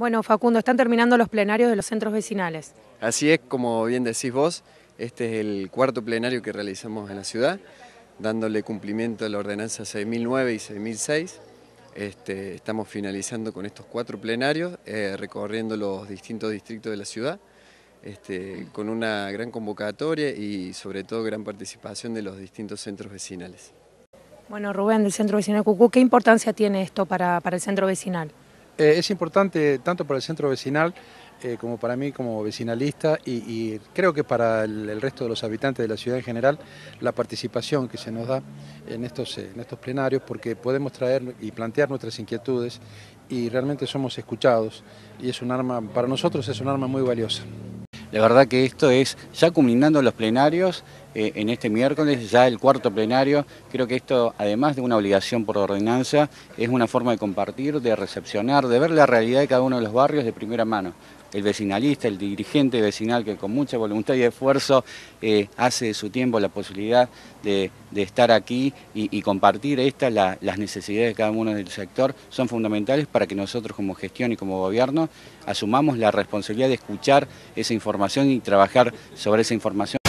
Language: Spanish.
Bueno, Facundo, están terminando los plenarios de los centros vecinales. Así es, como bien decís vos, este es el cuarto plenario que realizamos en la ciudad, dándole cumplimiento a la ordenanza 6009 y 6006. Este, estamos finalizando con estos cuatro plenarios, eh, recorriendo los distintos distritos de la ciudad, este, con una gran convocatoria y sobre todo gran participación de los distintos centros vecinales. Bueno, Rubén, del Centro Vecinal Cucú, ¿qué importancia tiene esto para el centro vecinal? Eh, es importante tanto para el centro vecinal eh, como para mí como vecinalista y, creo que para el, resto de los habitantes de la ciudad en general la participación que se nos da en estos, eh, en estos plenarios porque podemos traer y plantear nuestras inquietudes y realmente somos escuchados y es un arma, para nosotros es un arma muy valiosa. La verdad que esto es, ya culminando los plenarios, eh, en este miércoles, ya el cuarto plenario, creo que esto, además de una obligación por ordenanza, es una forma de compartir, de recepcionar, de ver la realidad de cada uno de los barrios de primera mano el vecinalista, el dirigente vecinal que con mucha voluntad y esfuerzo eh, hace de su tiempo la posibilidad de, estar aquí y, compartir estas, las necesidades de cada uno del sector, son fundamentales para que nosotros como gestión y como gobierno asumamos la responsabilidad de escuchar esa información y trabajar sobre esa información.